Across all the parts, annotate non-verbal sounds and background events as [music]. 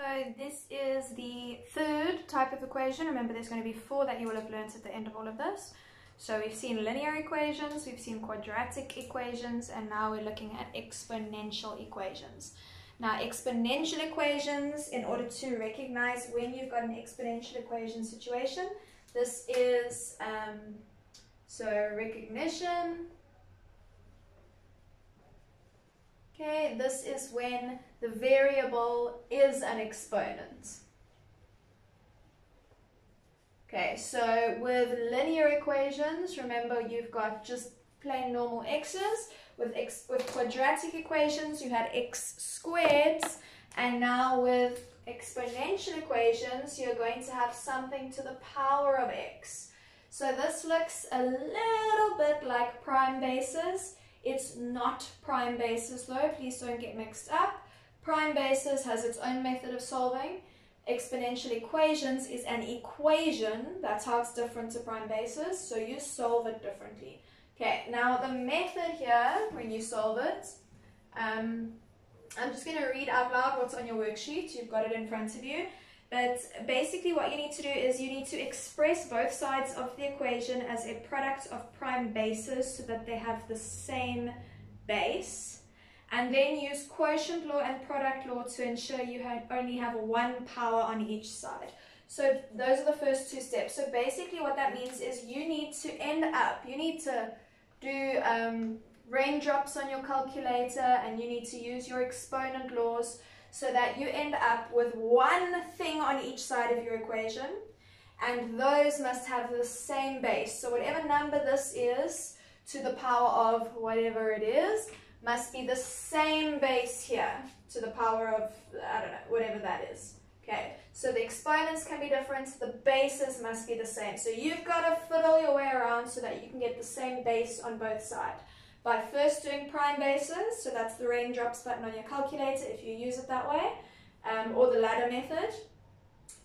So this is the third type of equation. Remember there's going to be four that you will have learned at the end of all of this. So we've seen linear equations, we've seen quadratic equations, and now we're looking at exponential equations. Now exponential equations, in order to recognize when you've got an exponential equation situation, this is, um, so recognition, Okay, this is when the variable is an exponent. Okay, so with linear equations, remember you've got just plain normal x's. With, x, with quadratic equations, you had x squareds. And now with exponential equations, you're going to have something to the power of x. So this looks a little bit like prime bases. It's not prime bases though, please don't get mixed up. Prime bases has its own method of solving. Exponential equations is an equation, that's how it's different to prime bases, so you solve it differently. Okay, now the method here, when you solve it, um, I'm just going to read out loud what's on your worksheet, you've got it in front of you. But basically what you need to do is you need to express both sides of the equation as a product of prime bases so that they have the same base. And then use quotient law and product law to ensure you have only have one power on each side. So those are the first two steps. So basically what that means is you need to end up, you need to do um, raindrops on your calculator and you need to use your exponent laws so that you end up with one thing on each side of your equation and those must have the same base. So whatever number this is to the power of whatever it is must be the same base here to the power of, I don't know, whatever that is. Okay, so the exponents can be different, the bases must be the same. So you've got to fiddle your way around so that you can get the same base on both sides by first doing prime bases, so that's the raindrops button on your calculator if you use it that way, um, or the ladder method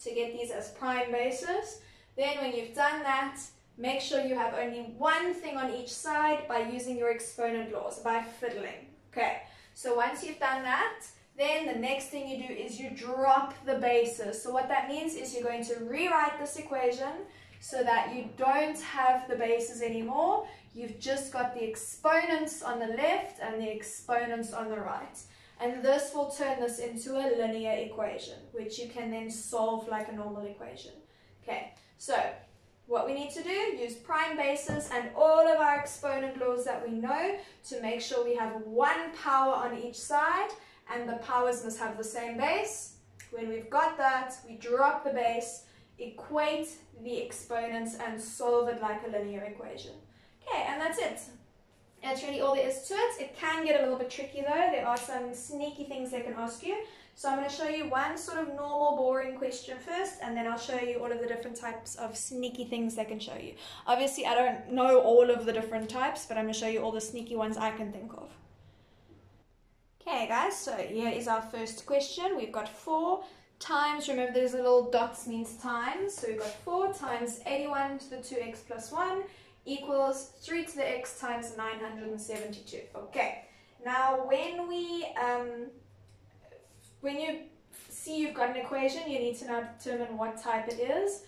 to get these as prime bases. Then when you've done that, make sure you have only one thing on each side by using your exponent laws, by fiddling. Okay, so once you've done that, then the next thing you do is you drop the bases. So what that means is you're going to rewrite this equation so that you don't have the bases anymore. You've just got the exponents on the left and the exponents on the right. And this will turn this into a linear equation, which you can then solve like a normal equation. Okay, so what we need to do, use prime bases and all of our exponent laws that we know to make sure we have one power on each side and the powers must have the same base. When we've got that, we drop the base equate the exponents and solve it like a linear equation. Okay, and that's it. That's really all there is to it. It can get a little bit tricky though. There are some sneaky things they can ask you. So I'm going to show you one sort of normal boring question first and then I'll show you all of the different types of sneaky things they can show you. Obviously I don't know all of the different types but I'm going to show you all the sneaky ones I can think of. Okay guys, so here is our first question. We've got four times, remember those little dots means times, so we've got 4 times 81 to the 2x plus 1 equals 3 to the x times 972. Okay, now when we, um, when you see you've got an equation, you need to now determine what type it is.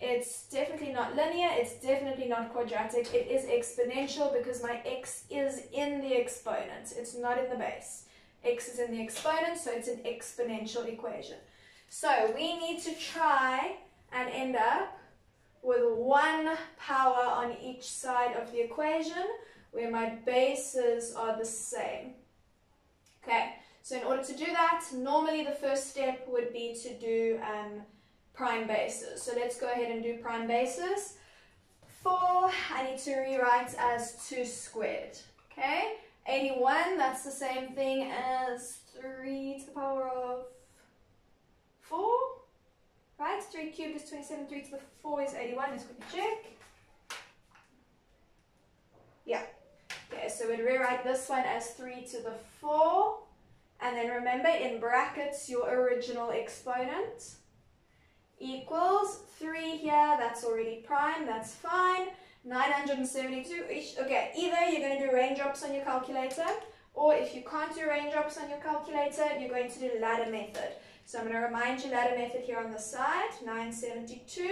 It's definitely not linear, it's definitely not quadratic, it is exponential because my x is in the exponent, it's not in the base. x is in the exponent, so it's an exponential equation. So we need to try and end up with one power on each side of the equation where my bases are the same. Okay, so in order to do that, normally the first step would be to do um, prime bases. So let's go ahead and do prime bases. 4, I need to rewrite as 2 squared. Okay, 81, that's the same thing as 3 to the power of 4, right? 3 cubed is 27, 3 to the 4 is 81. Let's quickly check. Yeah. Okay, so we'd rewrite this one as 3 to the 4. And then remember, in brackets, your original exponent equals 3 here. That's already prime. That's fine. 972-ish. Okay, either you're going to do raindrops on your calculator, or if you can't do raindrops on your calculator, you're going to do the ladder method. So I'm going to remind you ladder method here on the side, 972.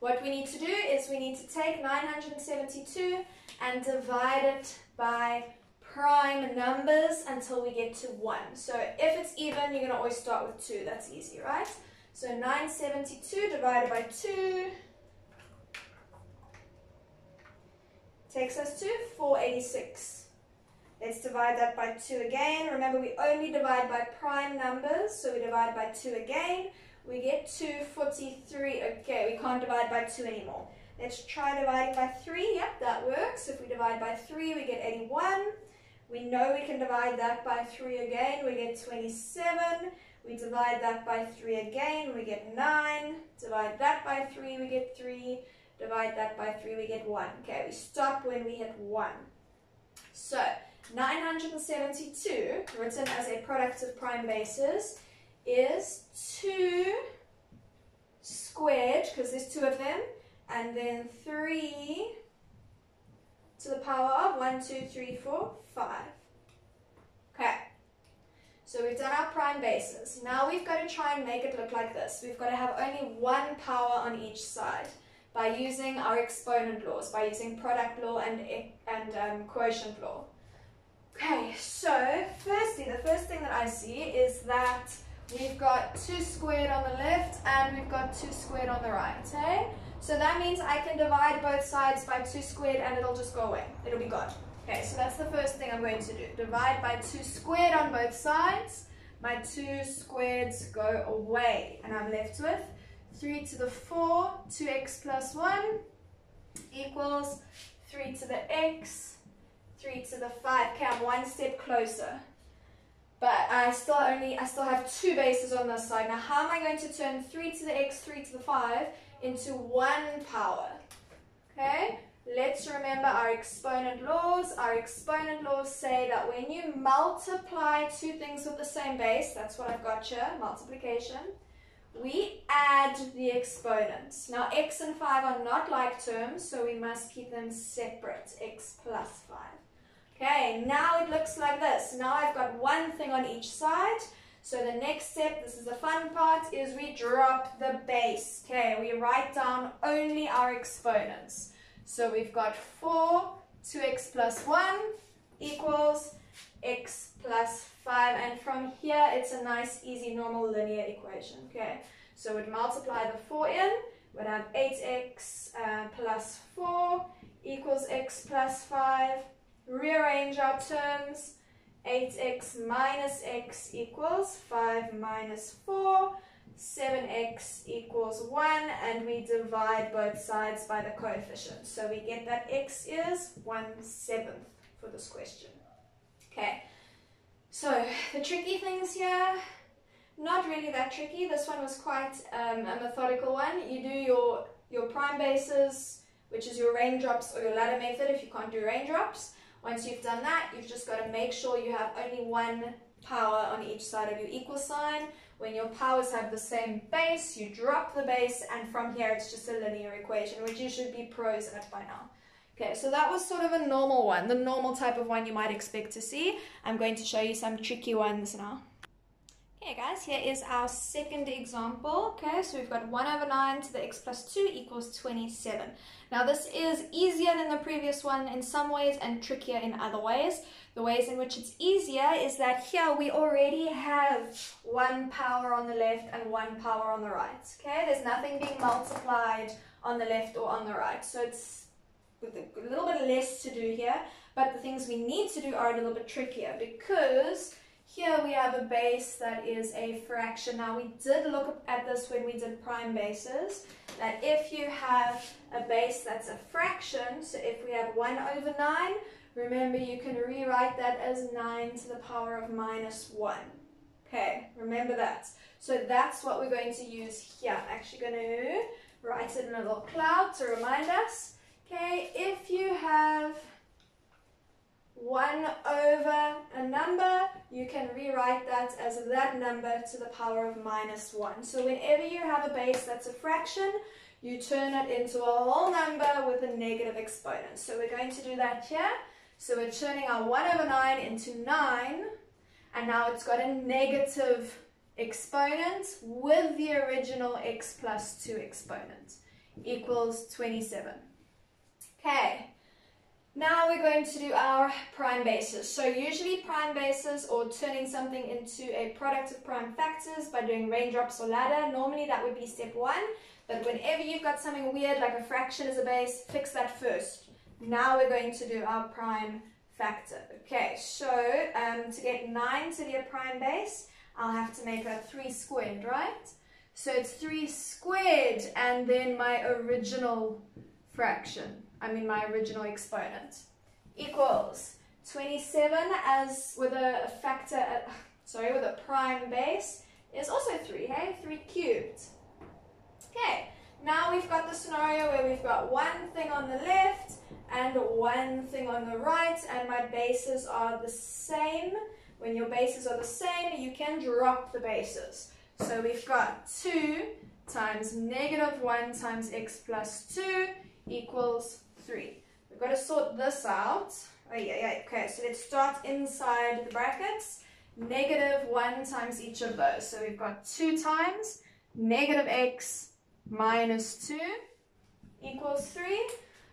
What we need to do is we need to take 972 and divide it by prime numbers until we get to 1. So if it's even, you're going to always start with 2. That's easy, right? So 972 divided by 2 takes us to 486. Let's divide that by 2 again. Remember, we only divide by prime numbers, so we divide by 2 again. We get 243. Okay, we can't divide by 2 anymore. Let's try dividing by 3. Yep, that works. If we divide by 3, we get 81. We know we can divide that by 3 again. We get 27. We divide that by 3 again. We get 9. Divide that by 3, we get 3. Divide that by 3, we get 1. Okay, we stop when we hit 1. So, 972, written as a product of prime bases, is 2 squared, because there's two of them, and then 3 to the power of 1, 2, 3, 4, 5. Okay, so we've done our prime bases. Now we've got to try and make it look like this. We've got to have only one power on each side by using our exponent laws, by using product law and, and um, quotient law. Okay, so firstly, the first thing that I see is that we've got 2 squared on the left and we've got 2 squared on the right, okay? So that means I can divide both sides by 2 squared and it'll just go away. It'll be gone. Okay, so that's the first thing I'm going to do. Divide by 2 squared on both sides. My 2 squareds go away and I'm left with 3 to the 4, 2x plus 1 equals 3 to the x, 3 to the 5. Okay, I'm one step closer. But I still only, I still have two bases on this side. Now, how am I going to turn 3 to the x, 3 to the 5 into 1 power? Okay, let's remember our exponent laws. Our exponent laws say that when you multiply two things with the same base, that's what I've got here, multiplication, we add the exponents. Now x and 5 are not like terms, so we must keep them separate, x plus 5. Okay, now looks like this. Now I've got one thing on each side. So the next step, this is the fun part, is we drop the base. Okay, we write down only our exponents. So we've got 4, 2x plus 1 equals x plus 5. And from here, it's a nice, easy, normal linear equation. Okay, so we'd multiply the 4 in. We'd have 8x uh, plus 4 equals x plus 5. Rearrange our terms. 8x minus x equals 5 minus 4. 7x equals 1 and we divide both sides by the coefficient. So we get that x is 1 seventh for this question. Okay, so the tricky things here, not really that tricky. This one was quite um, a methodical one. You do your, your prime bases, which is your raindrops or your ladder method if you can't do raindrops. Once you've done that, you've just got to make sure you have only one power on each side of your equal sign. When your powers have the same base, you drop the base, and from here it's just a linear equation, which you should be pros at by now. Okay, so that was sort of a normal one, the normal type of one you might expect to see. I'm going to show you some tricky ones now. Okay guys, here is our second example. Okay, so we've got 1 over 9 to the x plus 2 equals 27. Now this is easier than the previous one in some ways and trickier in other ways. The ways in which it's easier is that here we already have one power on the left and one power on the right. Okay, there's nothing being multiplied on the left or on the right. So it's a little bit less to do here, but the things we need to do are a little bit trickier because here we have a base that is a fraction. Now we did look at this when we did prime bases, that if you have a base that's a fraction, so if we have 1 over 9, remember you can rewrite that as 9 to the power of minus 1. Okay, remember that. So that's what we're going to use here. I'm actually going to write it in a little cloud to remind us. Okay, if you have 1 over a number, you can rewrite that as that number to the power of minus 1. So whenever you have a base that's a fraction, you turn it into a whole number with a negative exponent. So we're going to do that here. So we're turning our 1 over 9 into 9, and now it's got a negative exponent with the original x plus 2 exponent equals 27. Okay, now we're going to do our prime bases. So usually prime bases or turning something into a product of prime factors by doing raindrops or ladder, normally that would be step one. But whenever you've got something weird like a fraction as a base, fix that first. Now we're going to do our prime factor. Okay, so um, to get 9 to be a prime base, I'll have to make that 3 squared, right? So it's 3 squared and then my original fraction, I mean my original exponent, equals 27 as with a factor, at, sorry, with a prime base is also 3, hey? 3 cubed. Okay, now we've got the scenario where we've got one thing on the left and one thing on the right and my bases are the same. When your bases are the same, you can drop the bases. So we've got 2 times negative 1 times x plus 2 equals 3. We've got to sort this out. Oh, yeah, yeah. Okay, so let's start inside the brackets. Negative 1 times each of those. So we've got 2 times negative x minus 2 equals 3.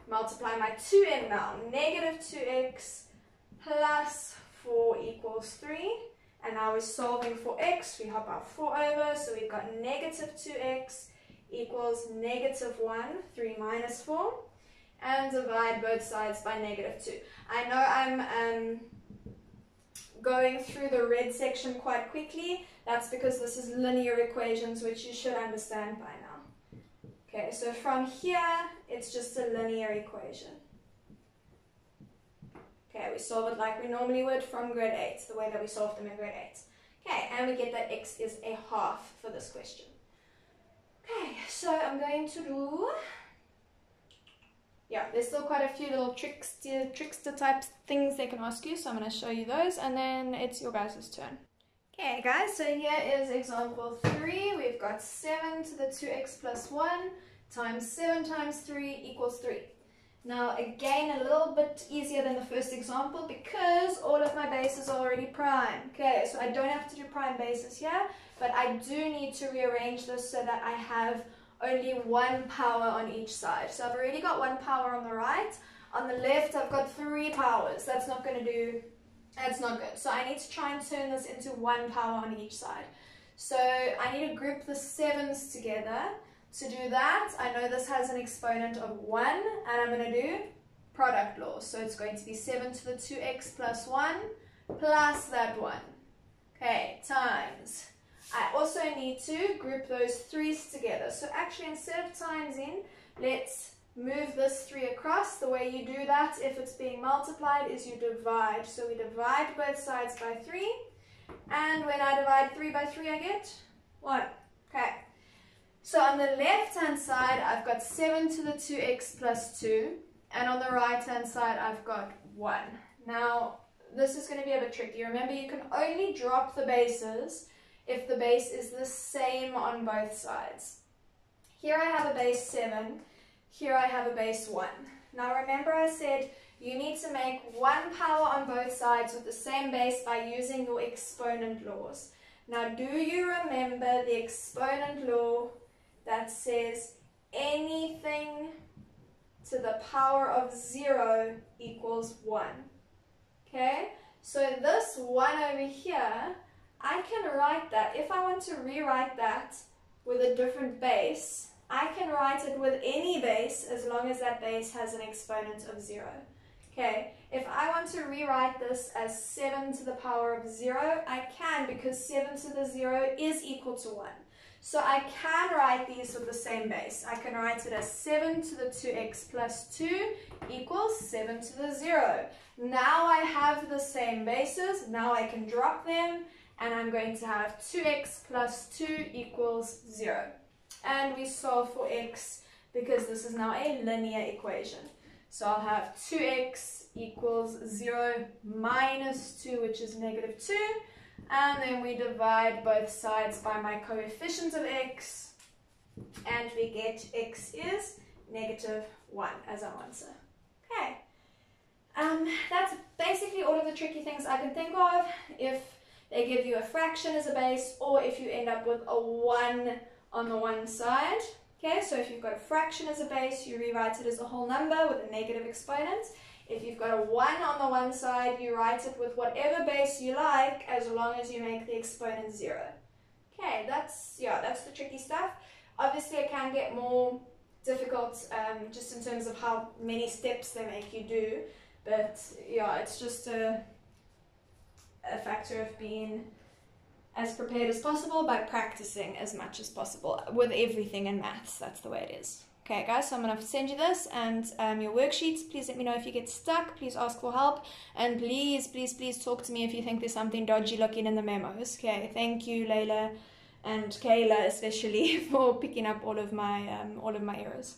Multiply my 2 in now. Negative 2x plus 4 equals 3. And now we're solving for x. We hop our 4 over. So we've got negative 2x equals negative 1. 3 minus 4. And divide both sides by negative 2. I know I'm um, going through the red section quite quickly. That's because this is linear equations, which you should understand by now. Okay, so from here, it's just a linear equation. Okay, we solve it like we normally would from grade 8, the way that we solved them in grade 8. Okay, and we get that x is a half for this question. Okay, so I'm going to do... Yeah, there's still quite a few little trickster, trickster type things they can ask you, so I'm going to show you those, and then it's your guys' turn. Okay guys, so here is example 3. We've got 7 to the 2x plus 1 times 7 times 3 equals 3. Now again a little bit easier than the first example because all of my bases are already prime. Okay, so I don't have to do prime bases here, but I do need to rearrange this so that I have only one power on each side. So I've already got one power on the right. On the left I've got three powers. That's not going to do that's not good. So I need to try and turn this into one power on each side. So I need to group the sevens together. To do that, I know this has an exponent of 1, and I'm going to do product law. So it's going to be 7 to the 2x plus 1 plus that 1. Okay, times. I also need to group those 3's together. So actually, instead of times in, let's move this 3 across. The way you do that, if it's being multiplied, is you divide. So we divide both sides by 3. And when I divide 3 by 3, I get 1. Okay. So on the left-hand side, I've got 7 to the 2x plus 2. And on the right-hand side, I've got 1. Now, this is going to be a bit tricky. Remember, you can only drop the bases if the base is the same on both sides. Here I have a base 7 here I have a base 1. Now remember I said you need to make one power on both sides with the same base by using your exponent laws. Now do you remember the exponent law that says anything to the power of 0 equals 1? Okay, so this 1 over here, I can write that. If I want to rewrite that with a different base, I can write it with any base as long as that base has an exponent of 0. Okay, if I want to rewrite this as 7 to the power of 0, I can because 7 to the 0 is equal to 1. So I can write these with the same base. I can write it as 7 to the 2x plus 2 equals 7 to the 0. Now I have the same bases. Now I can drop them and I'm going to have 2x plus 2 equals 0 and we solve for x because this is now a linear equation. So I'll have 2x equals 0 minus 2, which is negative 2. And then we divide both sides by my coefficient of x. And we get x is negative 1 as our answer. Okay. Um, that's basically all of the tricky things I can think of. If they give you a fraction as a base, or if you end up with a 1 on the one side. Okay, so if you've got a fraction as a base, you rewrite it as a whole number with a negative exponent. If you've got a 1 on the one side, you write it with whatever base you like, as long as you make the exponent 0. Okay, that's, yeah, that's the tricky stuff. Obviously, it can get more difficult um, just in terms of how many steps they make you do, but yeah, it's just a, a factor of being as prepared as possible by practicing as much as possible with everything in maths. That's the way it is. Okay, guys, so I'm going to send you this and um, your worksheets. Please let me know if you get stuck. Please ask for help. And please, please, please talk to me if you think there's something dodgy looking in the memos. Okay, thank you, Layla and Kayla especially [laughs] for picking up all of my um, all of my errors.